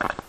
you